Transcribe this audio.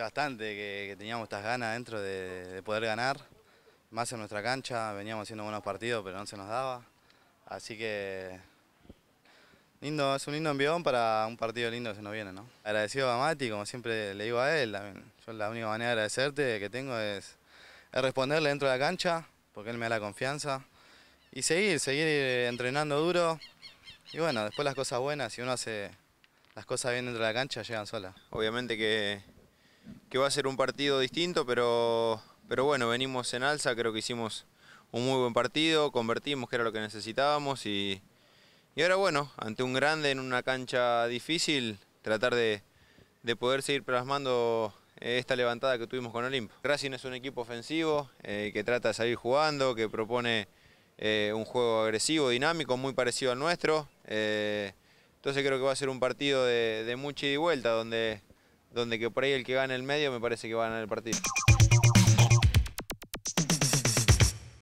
bastante que, teníamos estas ganas dentro de, poder ganar, más en nuestra cancha, veníamos haciendo buenos partidos pero no se nos daba, así que lindo, es un lindo envión para un partido lindo que se nos viene. ¿no? Agradecido a Mati, como siempre le digo a él, yo la única manera de agradecerte que tengo es, es responderle dentro de la cancha, porque él me da la confianza, y seguir, seguir entrenando duro, y bueno, después las cosas buenas, si uno hace las cosas bien dentro de la cancha, llegan solas. Obviamente que, va a ser un partido distinto, pero, pero bueno, venimos en alza, creo que hicimos un muy buen partido, convertimos, que era lo que necesitábamos, y, y ahora bueno, ante un grande en una cancha difícil, tratar de, de poder seguir plasmando esta levantada que tuvimos con Olimpo. Racing es un equipo ofensivo eh, que trata de salir jugando, que propone eh, un juego agresivo, dinámico, muy parecido al nuestro. Eh, entonces creo que va a ser un partido de, mucha ida y vuelta, donde, donde que por ahí el que gane el medio me parece que va a ganar el partido.